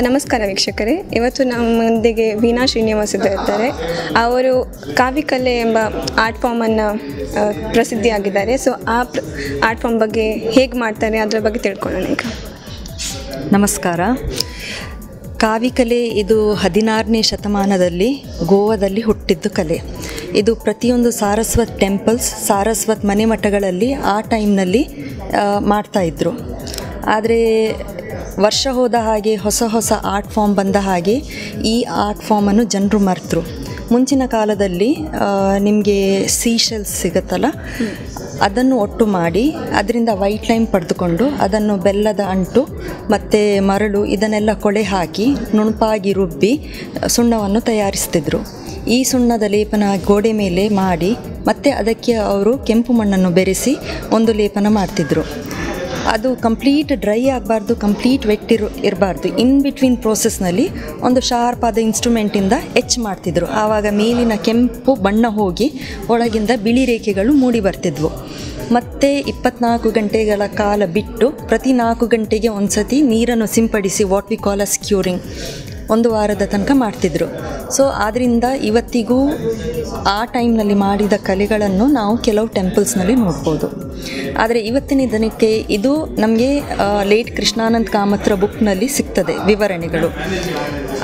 ನಮಸ್ಕಾರ ವೀಕ್ಷಕರೇ. ಇವತ್ತು ನಮ್ಮೊಂದಿಗೆ ವೀಣಾ ಶ್ರೀನಿವಾಸ್ ಇದ್ದಾರೆ. ಅವರು ಕಾವಿಕಲೆ ಎಂಬ ಆರ್ಟ್ ಫಾರ್ಮನ್ನು ಪ್ರಸಿದ್ಧಿಯಾಗಿದ್ದಾರೆ. ಸೊ ಆ ಆರ್ಟ್ ಫಾರ್ಮ್ ಬಗ್ಗೆ ಹೇಗೆ ಮಾಡ್ತಾರೆ, ಅದರ ಬಗ್ಗೆ ತಿಳ್ಕೊಳ್ಳೋಣ ಈಗ. ನಮಸ್ಕಾರ. ಕಾವಿಕಲೆ ಇದು ಹದಿನಾರನೇ ಶತಮಾನದಲ್ಲಿ ಗೋವಾದಲ್ಲಿ ಹುಟ್ಟಿದ್ದು ಕಲೆ. ಇದು ಪ್ರತಿಯೊಂದು ಸಾರಸ್ವತ್ ಟೆಂಪಲ್ಸ್ ಸಾರಸ್ವತ್ ಮನೆ ಮಠಗಳಲ್ಲಿ ಆ ಟೈಮ್ನಲ್ಲಿ ಮಾಡ್ತಾಯಿದ್ರು ಆದರೆ ವರ್ಷ ಹೋದ ಹಾಗೆ ಹೊಸ ಹೊಸ ಆರ್ಟ್ ಫಾರ್ಮ್ ಬಂದ ಹಾಗೆ ಈ ಆರ್ಟ್ ಫಾರ್ಮನ್ನು ಜನರು ಮರೆತರು. ಮುಂಚಿನ ಕಾಲದಲ್ಲಿ ನಿಮಗೆ ಸೀಶೆಲ್ಸ್ ಸಿಗುತ್ತಲ್ಲ? ಅದನ್ನು ಒಟ್ಟು ಮಾಡಿ, ಅದರಿಂದ ವೈಟ್ ಲೈನ್ ಪಡೆದುಕೊಂಡು ಅದನ್ನು ಬೆಲ್ಲದ ಅಂಟು, ಮತ್ತು ಮರಳು ಇದನ್ನೆಲ್ಲ ಕೊಳೆ ಹಾಕಿ ನುಣುಪಾಗಿ ರುಬ್ಬಿ ಸುಣ್ಣವನ್ನು ತಯಾರಿಸ್ತಿದ್ರು. ಈ ಸುಣ್ಣದ ಲೇಪನ ಗೋಡೆ ಮೇಲೆ ಮಾಡಿ, ಮತ್ತೆ ಅದಕ್ಕೆ ಅವರು ಕೆಂಪು ಮಣ್ಣನ್ನು ಬೆರೆಸಿ ಒಂದು ಲೇಪನ ಮಾಡ್ತಿದ್ರು. ಅದು ಕಂಪ್ಲೀಟ್ ಡ್ರೈ ಆಗಬಾರ್ದು ಕಂಪ್ಲೀಟ್ ವೆಟ್ ಇರು ಇರಬಾರ್ದು. ಇನ್ ಬಿಟ್ವೀನ್ ಪ್ರೋಸೆಸ್ನಲ್ಲಿ ಒಂದು ಶಾರ್ಪ್ ಆದ ಇನ್ಸ್ಟ್ರೂಮೆಂಟಿಂದ ಎಚ್ ಮಾಡ್ತಿದ್ರು. ಆವಾಗ ಮೇಲಿನ ಕೆಂಪು ಬಣ್ಣ ಹೋಗಿ ಒಳಗಿಂದ ಬಿಳಿ ರೇಖೆಗಳು ಮೂಡಿ ಬರ್ತಿದ್ವು. ಮತ್ತೆ ಇಪ್ಪತ್ನಾಲ್ಕು ಗಂಟೆಗಳ ಕಾಲ ಬಿಟ್ಟು ಪ್ರತಿ ನಾಲ್ಕು ಗಂಟೆಗೆ ಒಂದು ಸತಿ ನೀರನ್ನು ಸಿಂಪಡಿಸಿ what we call us curing ಒಂದು ವಾರದ ತನಕ ಮಾಡ್ತಿದ್ರು. ಸೊ ಆದ್ದರಿಂದ ಇವತ್ತಿಗೂ ಆ ಟೈಮ್ನಲ್ಲಿ ಮಾಡಿದ ಕಲೆಗಳನ್ನು ನಾವು ಕೆಲವು ಟೆಂಪಲ್ಸ್ನಲ್ಲಿ ನೋಡ್ಬೋದು. ಆದರೆ ಇವತ್ತಿನ ದಿನಕ್ಕೆ ಇದು ನಮಗೆ ಲೇಟ್ ಕೃಷ್ಣಾನಂದ್ ಕಾಮತ್ರ ಬುಕ್ನಲ್ಲಿ ಸಿಗ್ತದೆ ವಿವರಣೆಗಳು.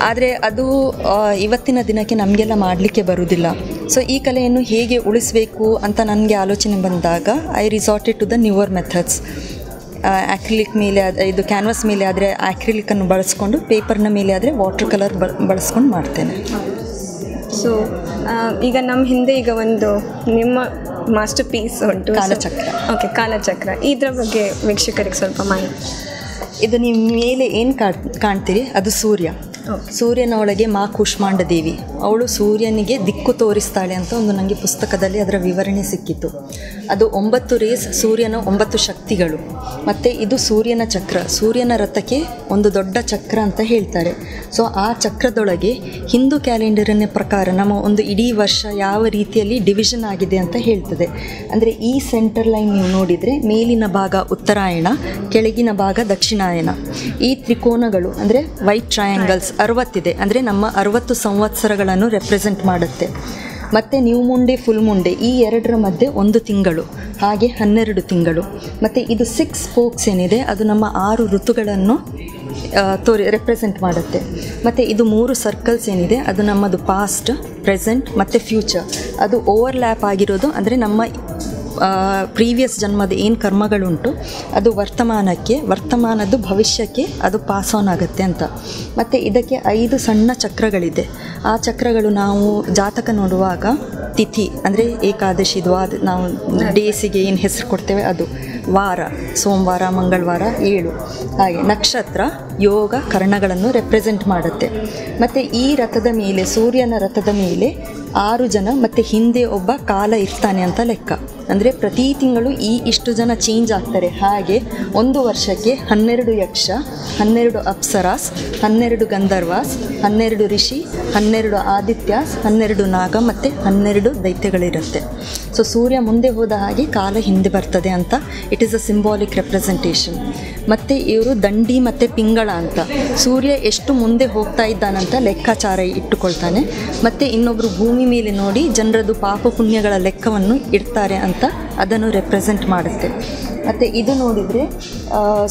ಆದರೆ ಅದು ಇವತ್ತಿನ ದಿನಕ್ಕೆ ನಮಗೆಲ್ಲ ಮಾಡಲಿಕ್ಕೆ ಬರುವುದಿಲ್ಲ ಸೊ ಈ ಕಲೆಯನ್ನು ಹೇಗೆ ಉಳಿಸಬೇಕು ಅಂತ ನನಗೆ ಆಲೋಚನೆ ಬಂದಾಗ I resorted to the newer methods acrylic ಮೇಲೆ ಅದು ಇದು ಕ್ಯಾನ್ವಾಸ್ ಮೇಲೆ ಆದರೆ ಆ್ಯಕ್ರಿಲಿಕನ್ನು ಬಳಸ್ಕೊಂಡು ಪೇಪರ್ನ ಮೇಲೆ ಆದರೆ ವಾಟರ್ ಕಲರ್ ಬಳಸ್ಕೊಂಡು ಮಾಡ್ತೇನೆ. ಸೊ ಈಗ ನಮ್ಮ ಹಿಂದೆ ಈಗ ಒಂದು ನಿಮ್ಮ ಮಾಸ್ಟರ್ ಪೀಸ್ ಉಂಟು ಕಾಲಚಕ್ರ. ಓಕೆ ಕಾಲಚಕ್ರ. ಇದ್ರ ಬಗ್ಗೆ ವೀಕ್ಷಕರಿಗೆ ಸ್ವಲ್ಪ ಮಾಹಿತಿ. ಇದು ನಿಮ್ಮ ಮೇಲೆ ಏನು ಕಾಣ್ತೀರಿ? ಅದು ಸೂರ್ಯ. ಸೂರ್ಯನ ಒಳಗೆ ಮಾ ಕೂಷ್ಮಾಂಡ ದೇವಿ ಅವಳು ಸೂರ್ಯನಿಗೆ ದಿಕ್ಕು ತೋರಿಸ್ತಾಳೆ ಅಂತ ಒಂದು ನನಗೆ ಪುಸ್ತಕದಲ್ಲಿ ಅದರ ವಿವರಣೆ ಸಿಕ್ಕಿತ್ತು ಅದು ಒಂಬತ್ತು ರೇಸ್ ಸೂರ್ಯನ ಒಂಬತ್ತು ಶಕ್ತಿಗಳು. ಮತ್ತು ಇದು ಸೂರ್ಯನ ಚಕ್ರ. ಸೂರ್ಯನ ರಥಕ್ಕೆ ಒಂದು ದೊಡ್ಡ ಚಕ್ರ ಅಂತ ಹೇಳ್ತಾರೆ. ಸೊ ಆ ಚಕ್ರದೊಳಗೆ ಹಿಂದೂ ಕ್ಯಾಲೆಂಡರಿನ ಪ್ರಕಾರ ನಮ್ಮ ಒಂದು ಇಡೀ ವರ್ಷ ಯಾವ ರೀತಿಯಲ್ಲಿ ಡಿವಿಷನ್ ಆಗಿದೆ ಅಂತ ಹೇಳ್ತದೆ. ಅಂದರೆ ಈ ಸೆಂಟರ್ ಲೈನ್ ನೀವು ನೋಡಿದರೆ ಮೇಲಿನ ಭಾಗ ಉತ್ತರಾಯಣ, ಕೆಳಗಿನ ಭಾಗ ದಕ್ಷಿಣಾಯನ ಈ ತ್ರಿಕೋನಗಳು ಅಂದರೆ ವೈಟ್ ಟ್ರಯಾಂಗಲ್ಸ್ ಅರವತ್ತಿದೆ. ಅಂದರೆ ನಮ್ಮ ಅರವತ್ತು ಸಂವತ್ಸರಗಳನ್ನು ರೆಪ್ರೆಸೆಂಟ್ ಮಾಡುತ್ತೆ. ಮತ್ತು ನ್ಯೂ ಮುಂಡೆ ಫುಲ್ ಮುಂಡೆ ಈ ಎರಡರ ಮಧ್ಯೆ ಒಂದು ತಿಂಗಳು, ಹಾಗೆ ಹನ್ನೆರಡು ತಿಂಗಳು. ಮತ್ತು ಇದು ಸಿಕ್ಸ್ ಸ್ಪೋಕ್ಸ್ ಏನಿದೆ, ಅದು ನಮ್ಮ ಆರು ಋತುಗಳನ್ನು ತೋರಿ ರೆಪ್ರೆಸೆಂಟ್ ಮಾಡುತ್ತೆ. ಮತ್ತು ಇದು ಮೂರು ಸರ್ಕಲ್ಸ್ ಏನಿದೆ, ಅದು ನಮ್ಮದು ಪಾಸ್ಟ್ ಪ್ರೆಸೆಂಟ್ ಮತ್ತು ಫ್ಯೂಚರ್ ಅದು ಓವರ್ಲ್ಯಾಪ್ ಆಗಿರೋದು ಅಂದರೆ ನಮ್ಮ ಪ್ರೀವಿಯಸ್ ಜನ್ಮದ ಏನು ಕರ್ಮಗಳುಂಟು, ಅದು ವರ್ತಮಾನಕ್ಕೆ, ವರ್ತಮಾನದ್ದು ಭವಿಷ್ಯಕ್ಕೆ ಅದು ಪಾಸ್ ಆನ್ ಆಗುತ್ತೆ ಅಂತ. ಮತ್ತು ಇದಕ್ಕೆ ಐದು ಸಣ್ಣ ಚಕ್ರಗಳಿದೆ. ಆ ಚಕ್ರಗಳು ನಾವು ಜಾತಕ ನೋಡುವಾಗ ತಿಥಿ, ಅಂದರೆ ಏಕಾದಶಿ, ದ್ವಾದ, ನಾವು ಡೇಸಿಗೆ ಏನು ಹೆಸರು ಕೊಡ್ತೇವೆ ಅದು, ವಾರ, ಸೋಮವಾರ, ಮಂಗಳವಾರ, ಏಳು. ಹಾಗೆ ನಕ್ಷತ್ರ, ಯೋಗ ಕರ್ಣಗಳನ್ನು ರೆಪ್ರೆಸೆಂಟ್ ಮಾಡುತ್ತೆ. ಮತ್ತು ಈ ರಥದ ಮೇಲೆ, ಸೂರ್ಯನ ರಥದ ಮೇಲೆ ಆರು ಜನ, ಮತ್ತು ಹಿಂದೆ ಒಬ್ಬ ಕಾಲ ಇರ್ತಾನೆ ಅಂತ ಲೆಕ್ಕ. ಅಂದರೆ ಪ್ರತಿ ತಿಂಗಳು ಈ ಇಷ್ಟು ಜನ ಚೇಂಜ್ ಆಗ್ತಾರೆ. ಹಾಗೆ ಒಂದು ವರ್ಷಕ್ಕೆ ಹನ್ನೆರಡು ಯಕ್ಷ, ಹನ್ನೆರಡು ಅಪ್ಸರಾಸ್, ಹನ್ನೆರಡು ಗಂಧರ್ವಾಸ್, ಹನ್ನೆರಡು ಋಷಿ ಹನ್ನೆರಡು ಆದಿತ್ಯಾಸ್ ಹನ್ನೆರಡು ನಾಗ ಮತ್ತು ಹನ್ನೆರಡು ದೈತ್ಯಗಳಿರುತ್ತೆ. ಸೊ ಸೂರ್ಯ ಮುಂದೆ ಹೋದ ಹಾಗೆ ಕಾಲ ಹಿಂದೆ ಬರ್ತದೆ ಅಂತ. It is a symbolic representation ಮತ್ತು ಇವರು ದಂಡಿ ಮತ್ತು ಪಿಂಗಳ ಅಂತ. ಸೂರ್ಯ ಎಷ್ಟು ಮುಂದೆ ಹೋಗ್ತಾ ಇದ್ದಾನಂತ ಲೆಕ್ಕಾಚಾರ ಇಟ್ಟುಕೊಳ್ತಾನೆ. ಮತ್ತು ಇನ್ನೊಬ್ಬರು ಭೂಮಿ ಮೇಲೆ ನೋಡಿ ಜನರದು ಪಾಪ ಪುಣ್ಯಗಳ ಲೆಕ್ಕವನ್ನು ಇಡ್ತಾರೆ ಅಂತ ಅದನ್ನು ರೆಪ್ರೆಸೆಂಟ್ ಮಾಡುತ್ತೆ. ಮತ್ತು ಇದು ನೋಡಿದರೆ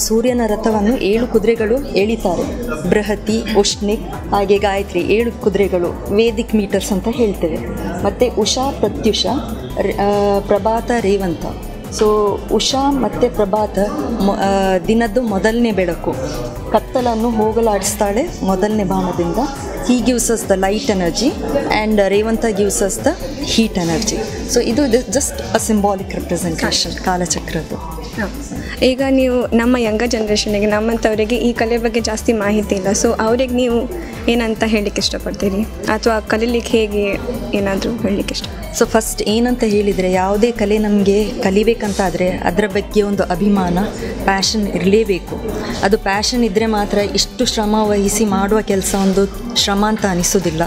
ಸೂರ್ಯನ ರಥವನ್ನು ಏಳು ಕುದುರೆಗಳು ಎಳಿತಾರೆ. ಬೃಹತಿ, ಉಷ್ಣಿಕ್ ಹಾಗೆ ಗಾಯತ್ರಿ ಏಳು ಕುದುರೆಗಳು ವೇದಿಕ್ ಮೀಟರ್ಸ್ ಅಂತ ಹೇಳ್ತೇವೆ. ಮತ್ತು ಉಷಾ ಪ್ರತ್ಯುಷ ಪ್ರಭಾತ ರೇವಂತ. ಸೊ ಉಷಾ ಮತ್ತು ಪ್ರಭಾತ ದಿನದ್ದು ಮೊದಲನೇ ಬೆಳಕು. ಕತ್ತಲನ್ನು ಹೋಗಲಾಡಿಸ್ತಾಳೆ ಮೊದಲನೇ ಭಾವದಿಂದ. He gives us the light energy and Revanta gives us the heat energy so ಇದು ಜಸ್ಟ್ ಅ ಸಿಂಬಾಲಿಕ್ ರೆಪ್ರೆಸೆಂಟೇಷನ್ ಕಾಲಚಕ್ರದ್ದು. ಹಾಂ. ಈಗ ನೀವು ನಮ್ಮ ಯಂಗ ಜನ್ರೇಷನಿಗೆ ನಮ್ಮಂಥವರಿಗೆ ಈ ಕಲೆ ಬಗ್ಗೆ ಜಾಸ್ತಿ ಮಾಹಿತಿ ಇಲ್ಲ. ಸೊ ಅವ್ರಿಗೆ ನೀವು ಏನಂತ ಹೇಳಲಿಕ್ಕೆ ಇಷ್ಟಪಡ್ತೀರಿ? ಅಥವಾ ಕಲೀಲಿಕ್ಕೆ ಹೇಗೆ ಏನಾದರೂ ಹೇಳಲಿಕ್ಕೆ ಇಷ್ಟ? ಸೊ ಫಸ್ಟ್ ಏನಂತ ಹೇಳಿದರೆ ಯಾವುದೇ ಕಲೆ ನಮಗೆ ಕಲಿಬೇಕಂತಾದರೆ ಅದರ ಬಗ್ಗೆ ಒಂದು ಅಭಿಮಾನ ಪ್ಯಾಷನ್ ಇರಲೇಬೇಕು. ಅದು ಪ್ಯಾಷನ್ ಇದ್ದರೆ ಮಾತ್ರ ಇಷ್ಟು ಶ್ರಮ ವಹಿಸಿ ಮಾಡುವ ಕೆಲಸ ಒಂದು ಶ್ರಮ ಅಂತ ಅನಿಸೋದಿಲ್ಲ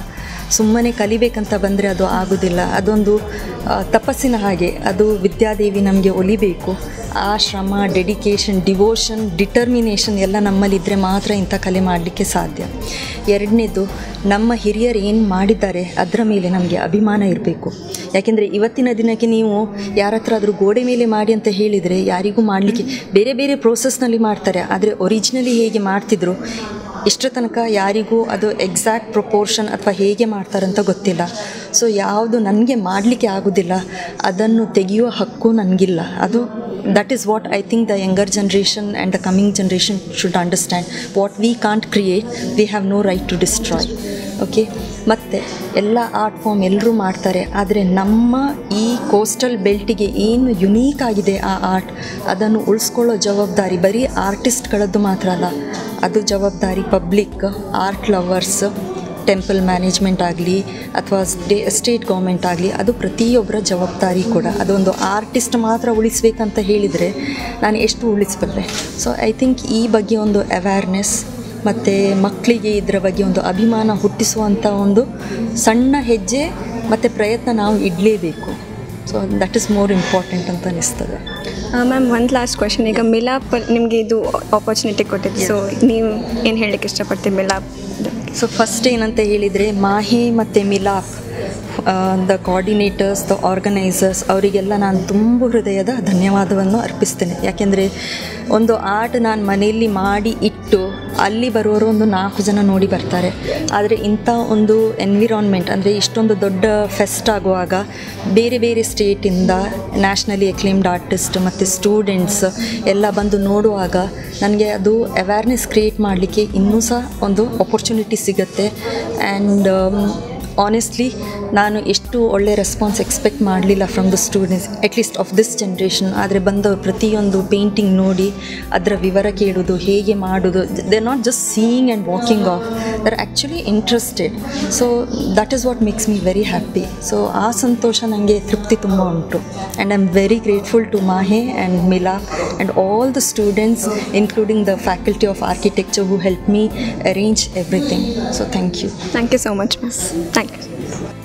ಸುಮ್ಮನೆ ಕಲಿಬೇಕಂತ ಬಂದರೆ ಅದು ಆಗೋದಿಲ್ಲ. ಅದೊಂದು ತಪಸ್ಸಿನ ಹಾಗೆ. ಅದು ವಿದ್ಯಾದೇವಿ ನಮಗೆ ಒಲಿಬೇಕು. ಆ ಶ್ರಮ ಡೆಡಿಕೇಶನ್ ಡಿವೋಷನ್ ಡಿಟರ್ಮಿನೇಷನ್ ಎಲ್ಲ ನಮ್ಮಲ್ಲಿದ್ದರೆ ಮಾತ್ರ ಇಂಥ ಕಲೆ ಮಾಡಲಿಕ್ಕೆ ಸಾಧ್ಯ. ಎರಡನೇದು, ನಮ್ಮ ಹಿರಿಯರು ಏನು ಮಾಡಿದ್ದಾರೆ ಅದರ ಮೇಲೆ ನಮಗೆ ಅಭಿಮಾನ ಇರಬೇಕು. ಯಾಕೆಂದರೆ ಇವತ್ತಿನ ದಿನಕ್ಕೆ ನೀವು ಯಾರ ಹತ್ರ ಆದರೂ ಗೋಡೆ ಮೇಲೆ ಮಾಡಿ ಅಂತ ಹೇಳಿದರೆ ಯಾರಿಗೂ ಮಾಡಲಿಕ್ಕೆ, ಬೇರೆ ಬೇರೆ ಪ್ರೋಸೆಸ್ನಲ್ಲಿ ಮಾಡ್ತಾರೆ. ಆದರೆ ಒರಿಜಿನಲಿ ಹೇಗೆ ಮಾಡ್ತಿದ್ರು ಇಷ್ಟರ ತನಕ ಯಾರಿಗೂ ಅದು ಎಕ್ಸಾಕ್ಟ್ ಪ್ರೊಪೋರ್ಷನ್ ಅಥವಾ ಹೇಗೆ ಮಾಡ್ತಾರಂತ ಗೊತ್ತಿಲ್ಲ. ಸೊ ಯಾವುದು ನನಗೆ ಮಾಡಲಿಕ್ಕೆ ಆಗೋದಿಲ್ಲ, ಅದನ್ನು ತೆಗೆಯುವ ಹಕ್ಕು ನನಗಿಲ್ಲ. ಅದು that is what I think the younger generation and the coming generation should understand what we can't create we have no right to destroy okay ಮತ್ತು, ಎಲ್ಲ ಆರ್ಟ್ ಫಾರ್ಮ್ ಎಲ್ಲರೂ ಮಾಡ್ತಾರೆ, ಆದರೆ ನಮ್ಮ ಈ ಕೋಸ್ಟಲ್ ಬೆಲ್ಟಿಗೆ ಏನು ಯುನೀಕ್ ಆಗಿದೆ ಆ ಆರ್ಟ್ ಅದನ್ನು ಉಳಿಸ್ಕೊಳ್ಳೋ ಜವಾಬ್ದಾರಿ ಬರೀ ಆರ್ಟಿಸ್ಟ್ಗಳದ್ದು ಮಾತ್ರ ಅಲ್ಲ. ಅದು ಜವಾಬ್ದಾರಿ public art lovers temple management ಆಗಲಿ ಅಥವಾ ಸ್ಟೇ ಸ್ಟೇಟ್ ಗೌರ್ಮೆಂಟ್ ಆಗಲಿ, ಅದು ಪ್ರತಿಯೊಬ್ಬರ ಜವಾಬ್ದಾರಿ ಕೂಡ. ಅದೊಂದು ಆರ್ಟಿಸ್ಟ್ ಮಾತ್ರ ಉಳಿಸ್ಬೇಕಂತ ಹೇಳಿದರೆ ನಾನು ಎಷ್ಟು ಉಳಿಸ್ಬಲ್ಲೆ? ಸೊ ಐ ಥಿಂಕ್ ಈ ಬಗ್ಗೆ ಒಂದು ಅವೇರ್ನೆಸ್ ಮತ್ತು ಮಕ್ಕಳಿಗೆ ಇದರ ಬಗ್ಗೆ ಒಂದು ಅಭಿಮಾನ ಹುಟ್ಟಿಸುವಂಥ ಒಂದು ಸಣ್ಣ ಹೆಜ್ಜೆ ಮತ್ತು ಪ್ರಯತ್ನ ನಾವು ಇಡಲೇಬೇಕು. So that is more important ಅಂತ ಅನಿಸ್ತದೆ. ಮ್ಯಾಮ್ ಒಂದು ಲಾಸ್ಟ್ ಕ್ವೆಶನ್ ಈಗ ಮಿಲಾಪ್ ನಿಮಗೆ ಇದು ಆಪರ್ಚುನಿಟಿ ಕೊಟ್ಟಿದ್ದು. ಸೊ ನೀವು ಏನು ಹೇಳಲಿಕ್ಕೆ ಇಷ್ಟಪಡ್ತೀವಿ ಮಿಲಾಪ್ ಸೊ ಫಸ್ಟ್ ಏನಂತ ಹೇಳಿದರೆ ಮಾಹಿ ಮತ್ತು Milap the coordinators the organisers ಅವರಿಗೆಲ್ಲ ನಾನು ತುಂಬ ಹೃದಯದ ಧನ್ಯವಾದವನ್ನು ಅರ್ಪಿಸ್ತೇನೆ. ಯಾಕೆಂದರೆ ಒಂದು ಆರ್ಟ್ ನಾನು ಮನೆಯಲ್ಲಿ ಮಾಡಿ ಇಟ್ಟು ಅಲ್ಲಿ ಬರುವವರು ಒಂದು ನಾಲ್ಕು ಜನ ನೋಡಿ ಬರ್ತಾರೆ. ಆದರೆ ಇಂಥ ಒಂದು ಎನ್ವಿರಾನ್ಮೆಂಟ್ ಅಂದರೆ ಇಷ್ಟೊಂದು ದೊಡ್ಡ ಫೆಸ್ಟ್ ಆಗುವಾಗ ಬೇರೆ ಬೇರೆ ಸ್ಟೇಟಿಂದ ನ್ಯಾಷನಲಿ ಎಕ್ಲೇಮ್ಡ್ ಆರ್ಟಿಸ್ಟ್ ಮತ್ತು ಸ್ಟೂಡೆಂಟ್ಸ್ ಎಲ್ಲ ಬಂದು ನೋಡುವಾಗ ನನಗೆ ಅದು ಅವೇರ್ನೆಸ್ ಕ್ರಿಯೇಟ್ ಮಾಡಲಿಕ್ಕೆ ಇನ್ನೂ ಸಹ ಒಂದು ಅಪರ್ಚುನಿಟಿ ಸಿಗುತ್ತೆ. ಆ್ಯಂಡ್ ಆನೆಸ್ಟ್ಲಿ ನಾನು ಎಷ್ಟು ಒಳ್ಳೆ ರೆಸ್ಪಾನ್ಸ್ ಎಕ್ಸ್ಪೆಕ್ಟ್ ಮಾಡಲಿಲ್ಲ from the students at least of this generation ಆದರೆ ಬಂದವರು ಪ್ರತಿಯೊಂದು ಪೇಂಟಿಂಗ್ ನೋಡಿ, ಅದರ ವಿವರ ಕೇಳೋದು, ಹೇಗೆ ಮಾಡೋದು they are not just seeing and walking off there actually interested so that is what makes me very happy so ಆ ಸಂತೋಷ ನನಗೆ ತೃಪ್ತಿ ತುಂಬ ಉಂಟು. And I am very grateful to MAHE and Mila and all the students including the faculty of architecture who help me arrange everything so thank you thank you so much miss thank you